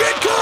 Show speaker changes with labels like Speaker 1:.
Speaker 1: Lomachenko!